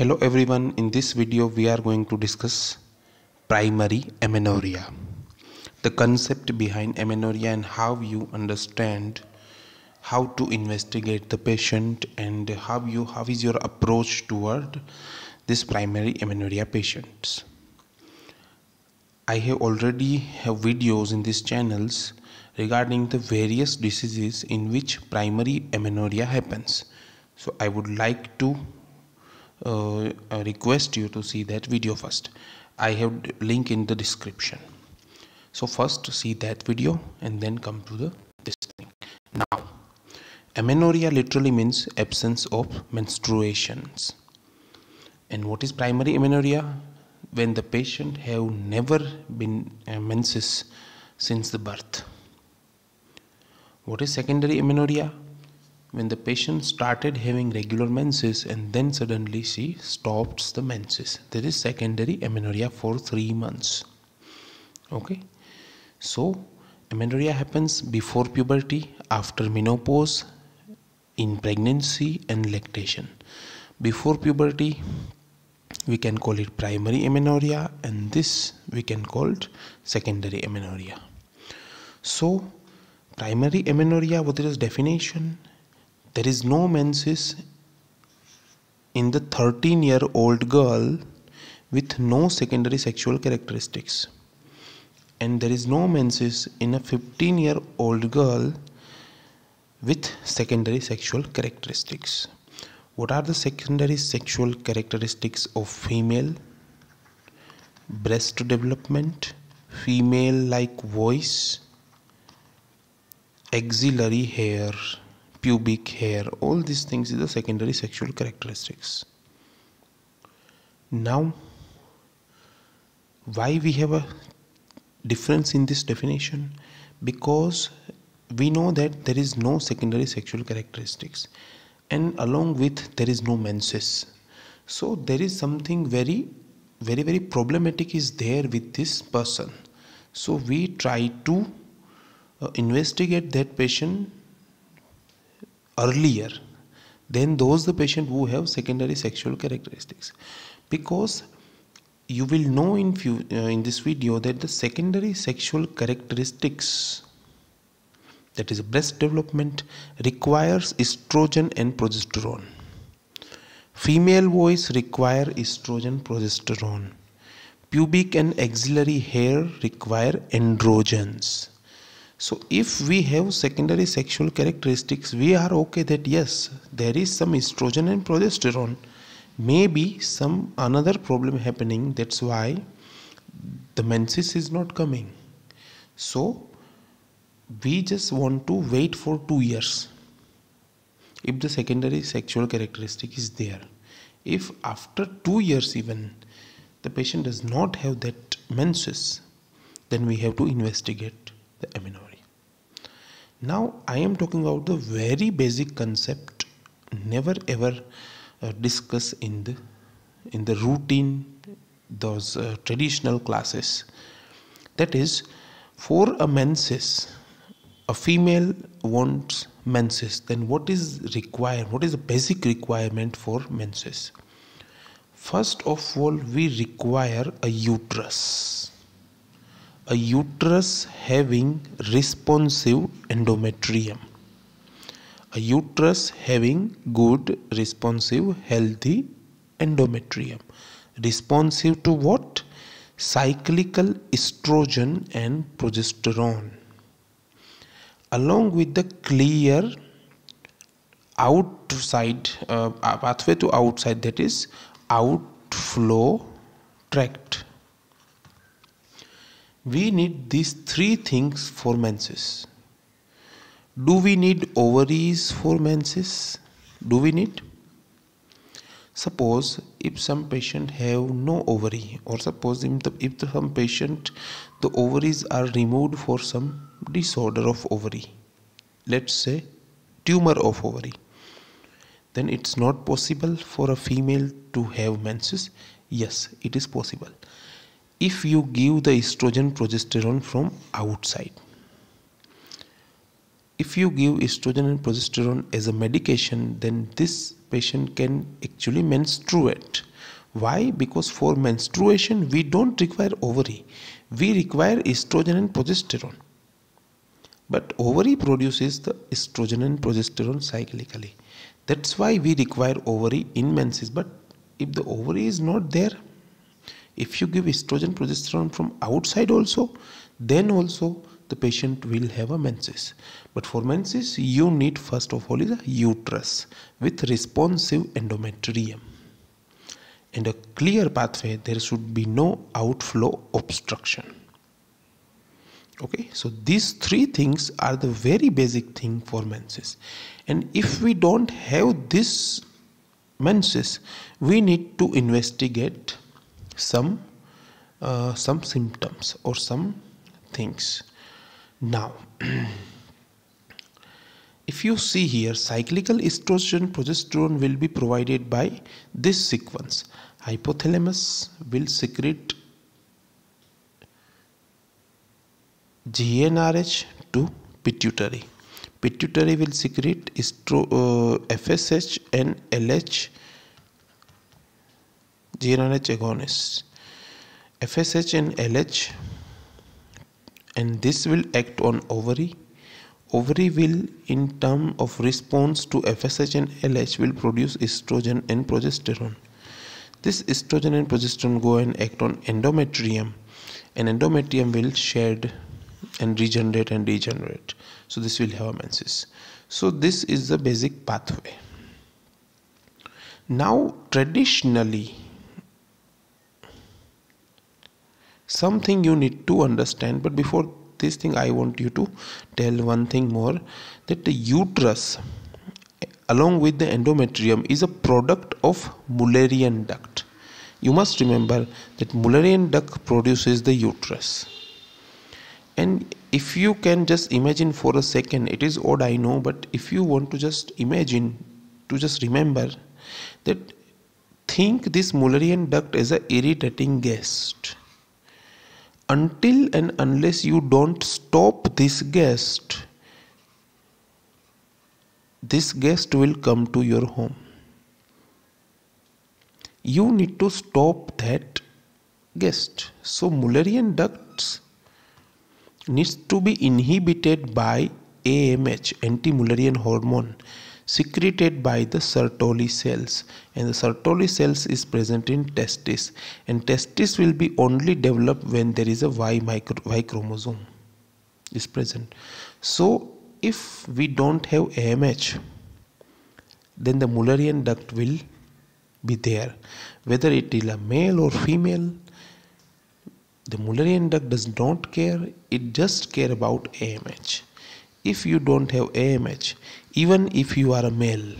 Hello everyone, in this video we are going to discuss primary amenorrhea. The concept behind amenorrhea and how you understand how to investigate the patient and how you how is your approach toward this primary amenorrhea patients. I have already have videos in these channels regarding the various diseases in which primary amenorrhea happens. So I would like to uh, request you to see that video first. I have link in the description. So first see that video and then come to the this thing. Now amenorrhea literally means absence of menstruations. And what is primary amenorrhea? When the patient have never been uh, menses since the birth. What is secondary amenorrhea when the patient started having regular menses and then suddenly she stops the menses. There is secondary amenorrhea for 3 months. Okay? So amenorrhea happens before puberty after menopause in pregnancy and lactation. Before puberty we can call it primary amenorrhea and this we can call it secondary amenorrhea. So primary amenorrhea what is definition there is no menses in the 13 year old girl with no secondary sexual characteristics. And there is no menses in a 15 year old girl with secondary sexual characteristics. What are the secondary sexual characteristics of female? Breast development female like voice axillary hair pubic hair all these things is the secondary sexual characteristics. Now why we have a difference in this definition? Because we know that there is no secondary sexual characteristics and along with there is no menses. So there is something very very very problematic is there with this person. So we try to uh, investigate that patient earlier than those the patient who have secondary sexual characteristics. Because you will know in few uh, in this video that the secondary sexual characteristics that is breast development requires estrogen and progesterone. Female voice require estrogen progesterone. Pubic and axillary hair require androgens so if we have secondary sexual characteristics we are okay that yes there is some estrogen and progesterone. Maybe some another problem happening that's why the menses is not coming. So we just want to wait for 2 years. If the secondary sexual characteristic is there if after 2 years even the patient does not have that menses then we have to investigate the amenorrhea now I am talking about the very basic concept never ever uh, discuss in the in the routine those uh, traditional classes. That is for a menses a female wants menses then what is required what is the basic requirement for menses? First of all we require a uterus a uterus having responsive endometrium. A uterus having good responsive healthy endometrium. Responsive to what? Cyclical estrogen and progesterone. Along with the clear outside uh, pathway to outside that is outflow tract we need these three things for menses. Do we need ovaries for menses? Do we need? Suppose if some patient have no ovary or suppose if, the, if some patient the ovaries are removed for some disorder of ovary let's say tumor of ovary then it's not possible for a female to have menses. Yes it is possible if you give the estrogen progesterone from outside. If you give estrogen and progesterone as a medication then this patient can actually menstruate. Why? Because for menstruation we don't require ovary. We require estrogen and progesterone. But ovary produces the estrogen and progesterone cyclically. That's why we require ovary in menses. But if the ovary is not there if you give estrogen progesterone from outside also then also the patient will have a menses. But for menses you need first of all is a uterus with responsive endometrium. And a clear pathway there should be no outflow obstruction. Okay so these three things are the very basic thing for menses. And if we don't have this menses we need to investigate some uh, some symptoms or some things. Now if you see here cyclical estrogen progesterone will be provided by this sequence. Hypothalamus will secrete GnRH to pituitary. Pituitary will secrete estro, uh, FSH and LH GnRH agonists FSH and LH and this will act on ovary. Ovary will in term of response to FSH and LH will produce estrogen and progesterone. This estrogen and progesterone go and act on endometrium and endometrium will shed and regenerate and degenerate so this will have a menses so this is the basic pathway. Now traditionally something you need to understand but before this thing i want you to tell one thing more that the uterus along with the endometrium is a product of mullerian duct. You must remember that mullerian duct produces the uterus. And if you can just imagine for a second it is odd i know but if you want to just imagine to just remember that think this mullerian duct as a irritating guest until and unless you don't stop this guest this guest will come to your home. You need to stop that guest. So mullerian ducts needs to be inhibited by AMH anti-mullerian hormone secreted by the Sertoli cells. And the Sertoli cells is present in testis. And testis will be only developed when there is a Y, micro, y chromosome is present. So if we don't have AMH then the Mullerian duct will be there. Whether it is a male or female the Mullerian duct does not care. It just care about AMH if you don't have AMH even if you are a male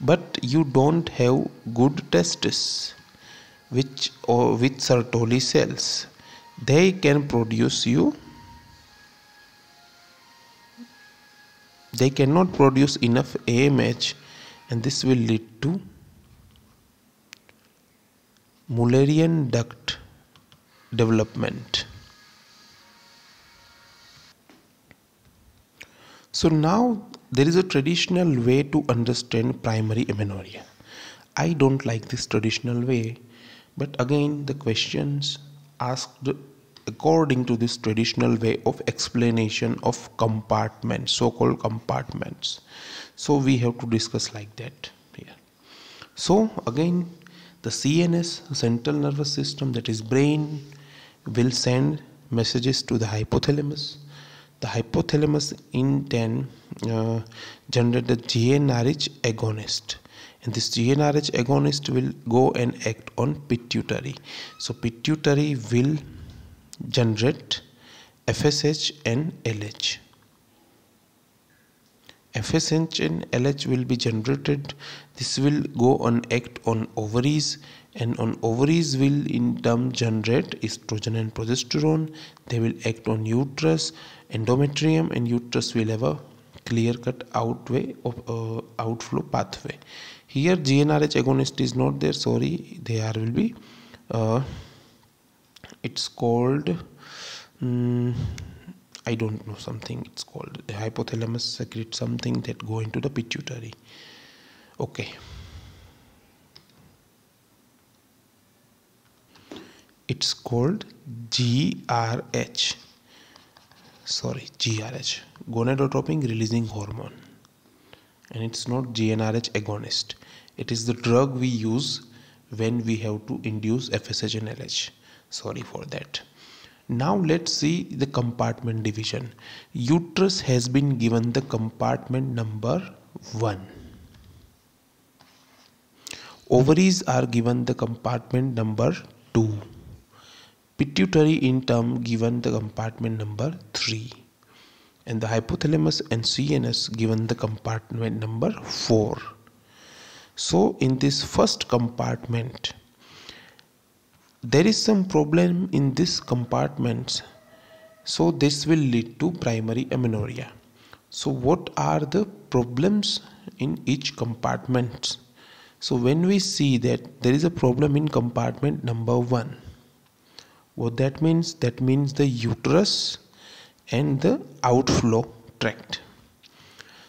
but you don't have good testes which or with Sertoli cells they can produce you. They cannot produce enough AMH and this will lead to Mullerian duct development So now there is a traditional way to understand primary amenorrhea. I don't like this traditional way, but again the questions asked according to this traditional way of explanation of compartments, so-called compartments. So we have to discuss like that here. So again the CNS, central nervous system that is brain will send messages to the hypothalamus the hypothalamus in turn uh, generate the GnRH agonist. And this GnRH agonist will go and act on pituitary. So pituitary will generate FSH and LH FSH and LH will be generated. This will go and act on ovaries. And on ovaries will in turn generate estrogen and progesterone. They will act on uterus endometrium and uterus will have a clear cut outway of uh, outflow pathway. Here gnrh agonist is not there. Sorry there will be uh, it's called um, i don't know something it's called. The hypothalamus secretes something that go into the pituitary. Okay. It's called grh sorry GRH gonadotropin releasing hormone. And it's not GnRH agonist. It is the drug we use when we have to induce FSH and LH sorry for that. Now let's see the compartment division. Uterus has been given the compartment number 1 ovaries are given the compartment number 2 pituitary in term given the compartment number 3 and the hypothalamus and CNS given the compartment number 4 so in this first compartment there is some problem in this compartment. So this will lead to primary amenorrhea. So what are the problems in each compartment? So when we see that there is a problem in compartment number 1 what that means that means the uterus and the outflow tract.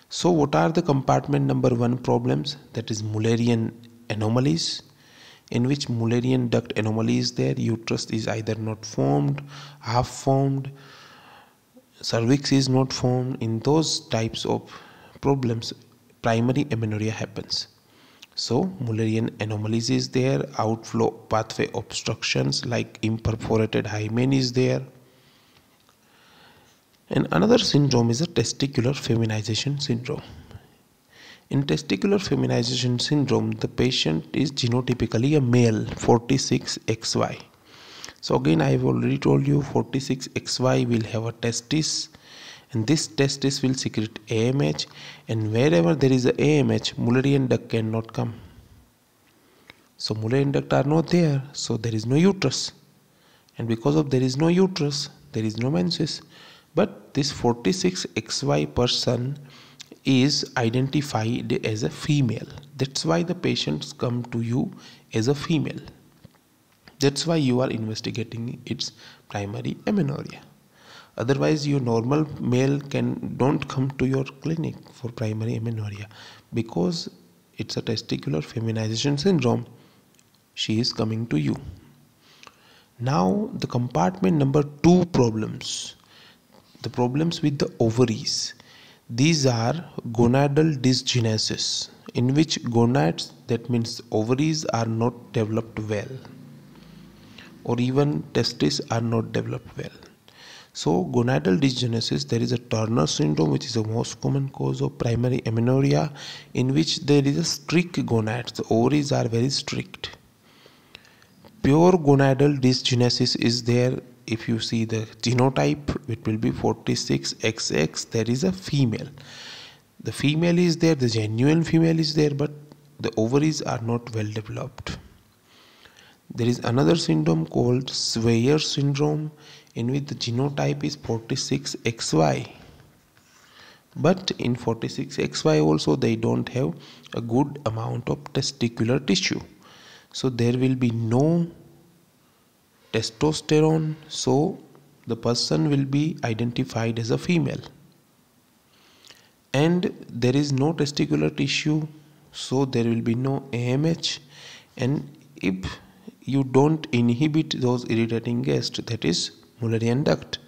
So what are the compartment number 1 problems? That is Mullerian anomalies in which Mullerian duct anomaly is there. Uterus is either not formed half formed cervix is not formed. In those types of problems primary amenorrhea happens so Mullerian anomalies is there, outflow pathway obstructions like imperforated hymen is there. And another syndrome is a testicular feminization syndrome. In testicular feminization syndrome, the patient is genotypically a male 46XY. So again, I have already told you 46XY will have a testis and this test testis will secrete AMH and wherever there is a AMH Mullerian duct cannot come. So Mullerian duct are not there. So there is no uterus. And because of there is no uterus there is no menses but this 46XY person is identified as a female. That's why the patients come to you as a female. That's why you are investigating its primary amenorrhea otherwise your normal male can don't come to your clinic for primary amenorrhea because it's a testicular feminization syndrome. She is coming to you. Now the compartment number 2 problems. The problems with the ovaries. These are gonadal dysgenesis in which gonads that means ovaries are not developed well or even testes are not developed well so gonadal dysgenesis, there is a Turner syndrome, which is the most common cause of primary amenorrhea, in which there is a streak gonads. The ovaries are very streak. Pure gonadal dysgenesis is there. If you see the genotype, it will be 46XX. There is a female. The female is there, the genuine female is there, but the ovaries are not well developed. There is another syndrome called Swyer syndrome in which the genotype is 46XY. But in 46XY also they don't have a good amount of testicular tissue. So there will be no testosterone. So the person will be identified as a female. And there is no testicular tissue. So there will be no AMH. And if you don't inhibit those irritating guests, that is Mullerian duct.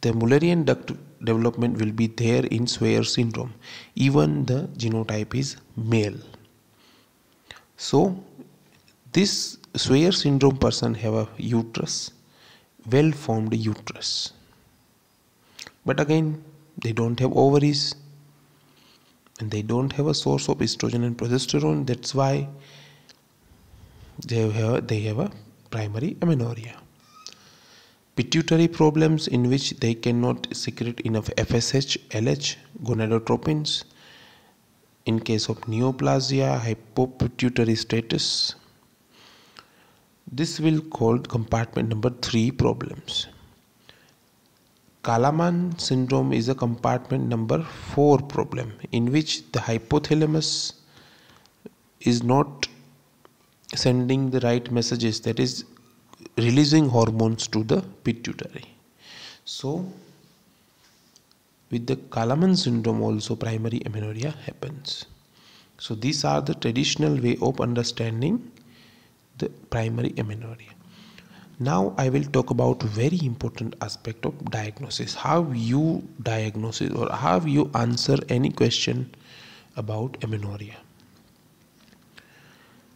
The Mullerian duct development will be there in Swyer syndrome. Even the genotype is male. So this Swyer syndrome person have a uterus, well formed uterus. But again, they don't have ovaries and they don't have a source of estrogen and progesterone. That's why they have, they have a primary amenorrhea pituitary problems in which they cannot secrete enough FSH, LH, gonadotropins. In case of neoplasia, hypopituitary status. This will called compartment number 3 problems. Kallman syndrome is a compartment number 4 problem in which the hypothalamus is not sending the right messages that is releasing hormones to the pituitary. So with the Kallman syndrome also primary amenorrhea happens. So these are the traditional way of understanding the primary amenorrhea. Now i will talk about very important aspect of diagnosis. How you diagnose or how you answer any question about amenorrhea.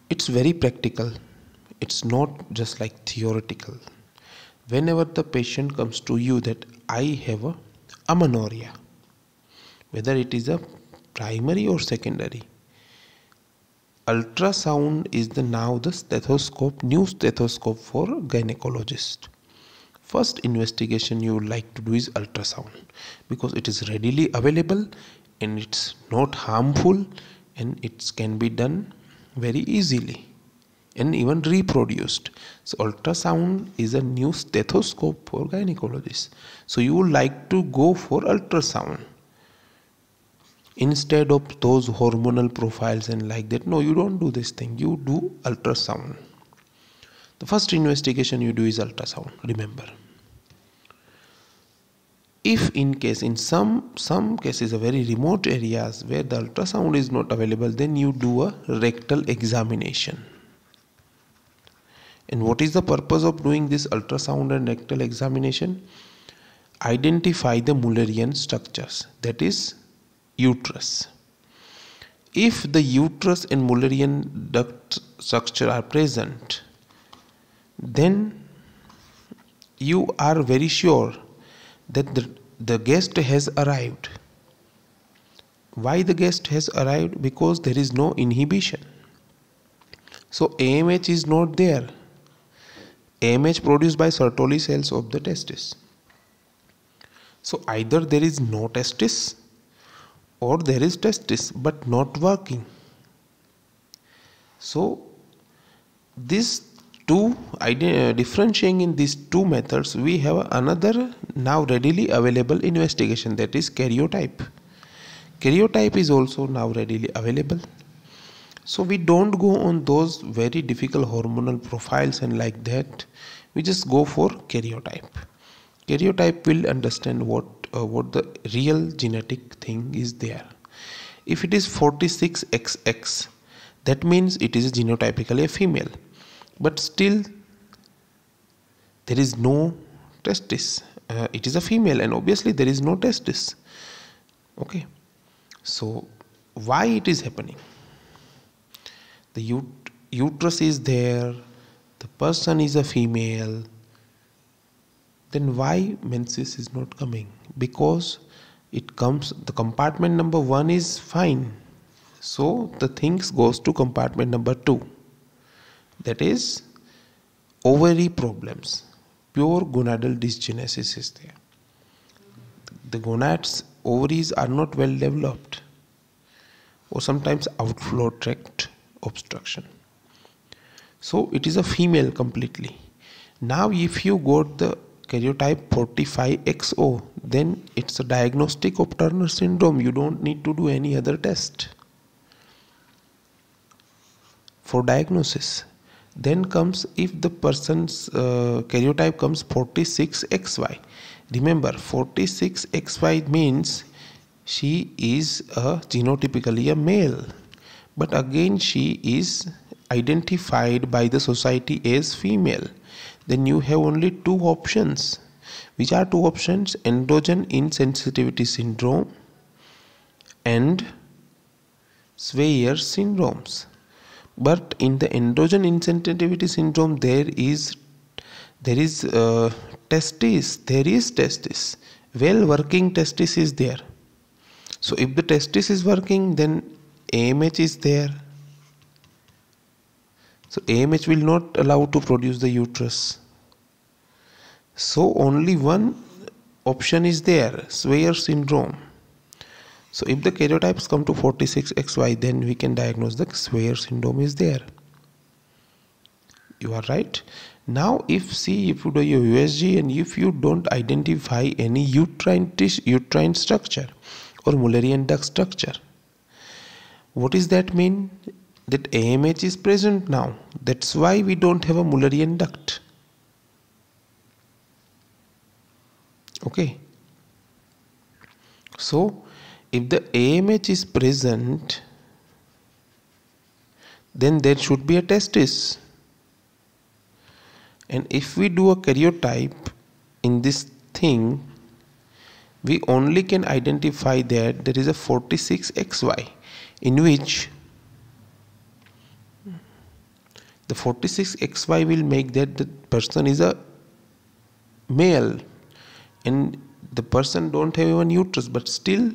It's very practical it's not just like theoretical. Whenever the patient comes to you that i have a amenorrhea whether it is a primary or secondary ultrasound is the now the stethoscope new stethoscope for gynecologist. First investigation you would like to do is ultrasound because it is readily available and it's not harmful and it can be done very easily and even reproduced. So ultrasound is a new stethoscope for gynecologists. So you would like to go for ultrasound instead of those hormonal profiles and like that. No you don't do this thing. You do ultrasound. The first investigation you do is ultrasound remember. If in case in some some cases a very remote areas where the ultrasound is not available then you do a rectal examination and what is the purpose of doing this ultrasound and rectal examination identify the mullerian structures that is uterus. If the uterus and Mullerian duct structure are present, then you are very sure that the, the guest has arrived. Why the guest has arrived? Because there is no inhibition. So AMH is not there. AMH produced by Sertoli cells of the testis. So either there is no testis or there is testis but not working. So these two uh, differentiating in these two methods we have another now readily available investigation that is karyotype. Karyotype is also now readily available so we don't go on those very difficult hormonal profiles and like that. We just go for karyotype. Karyotype will understand what uh, what the real genetic thing is there. If it is 46xx that means it is genotypically a female. But still there is no testis. Uh, it is a female and obviously there is no testis. Okay. So why it is happening the ut- uterus is there the person is a female. Then why menses is not coming? Because it comes the compartment number 1 is fine. So the things goes to compartment number 2 that is ovary problems. Pure gonadal dysgenesis is there. The gonads ovaries are not well developed. Or sometimes outflow tract obstruction so it is a female completely now if you got the karyotype 45XO, then it's a diagnostic of Turner syndrome. You don't need to do any other test for diagnosis. Then comes if the person's uh, karyotype comes 46XY. Remember, 46XY means she is a genotypically a male, but again she is identified by the society as female. Then you have only two options. Which are two options? Androgen insensitivity syndrome and Swyer syndromes. But in the androgen insensitivity syndrome there is there is uh, testis there is testis. Well working testis is there. So if the testis is working then AMH is there so AMH will not allow to produce the uterus. So only one option is there, Swyer syndrome. So if the karyotypes come to 46XY, then we can diagnose the Swyer syndrome is there. You are right. Now if see if you do your USG and if you don't identify any uterine, uterine structure or Mullerian duct structure, what does that mean? that AMH is present now. That's why we don't have a Mullerian duct. Okay. So, if the AMH is present, then there should be a testis. and if we do a karyotype in this thing we only can identify that there is a 46xy in which the 46xy will make that the person is a male and the person don't have even uterus but still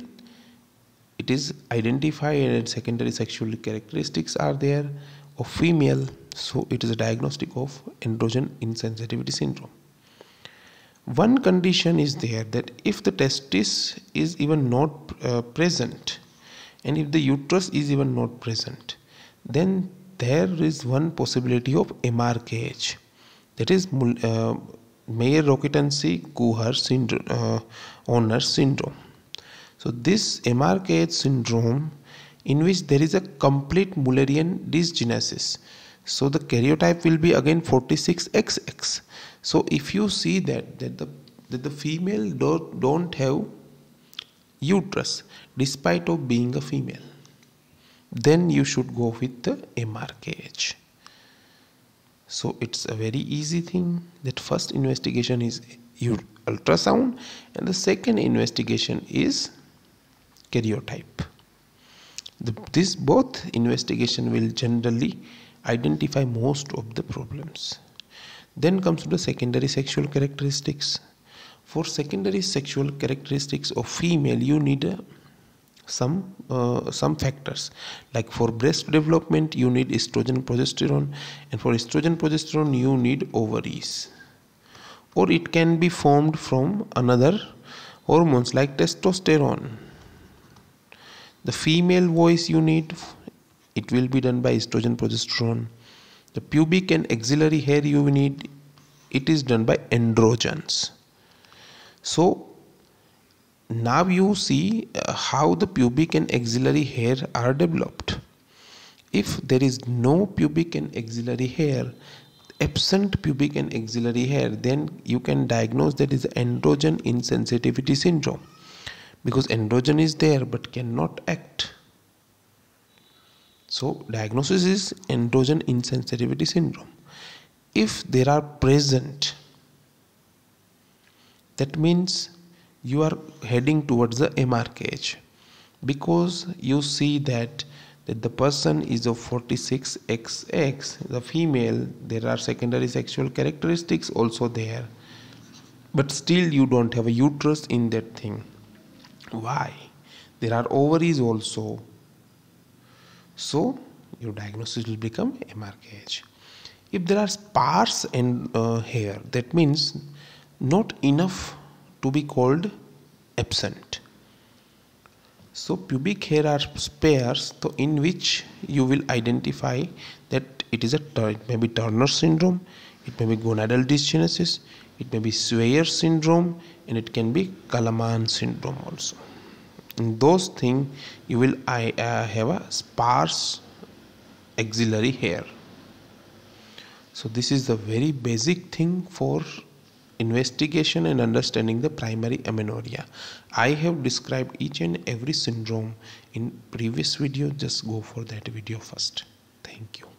it is identified and secondary sexual characteristics are there of female. So it is a diagnostic of androgen insensitivity syndrome. One condition is there that if the testis is even not uh, present and if the uterus is even not present then there is one possibility of MRKH that is uh, Mayer-Rokitansky Kuhar syndrome uh, owner syndrome. So this MRKH syndrome in which there is a complete Mullerian dysgenesis. So the karyotype will be again 46xx so if you see that that the that the female don't, don't have uterus despite of being a female then you should go with the MRKH so it's a very easy thing that first investigation is your ultrasound and the second investigation is karyotype. The, this both investigation will generally identify most of the problems. Then comes to the secondary sexual characteristics. For secondary sexual characteristics of female you need uh, some uh, some factors. Like for breast development you need estrogen progesterone and for estrogen progesterone you need ovaries. Or it can be formed from another hormones like testosterone. The female voice you need it will be done by estrogen progesterone. The pubic and axillary hair you need it is done by androgens. So now you see uh, how the pubic and axillary hair are developed. If there is no pubic and axillary hair absent pubic and axillary hair then you can diagnose that is androgen insensitivity syndrome. Because androgen is there but cannot act. So diagnosis is androgen insensitivity syndrome. If there are present, that means you are heading towards the MRKH because you see that that the person is of 46xx the female there are secondary sexual characteristics also there. But still you don't have a uterus in that thing. Why? There are ovaries also. So your diagnosis will become MRKH. If there are sparse in uh, hair, that means not enough to be called absent. So pubic hair are sparse, so in which you will identify that it is a it may be Turner syndrome, it may be gonadal dysgenesis, it may be Swyer syndrome, and it can be Kallman syndrome also in those things you will I, uh, have a sparse axillary hair so this is the very basic thing for investigation and understanding the primary amenorrhea. I have described each and every syndrome in previous video. Just go for that video first. Thank you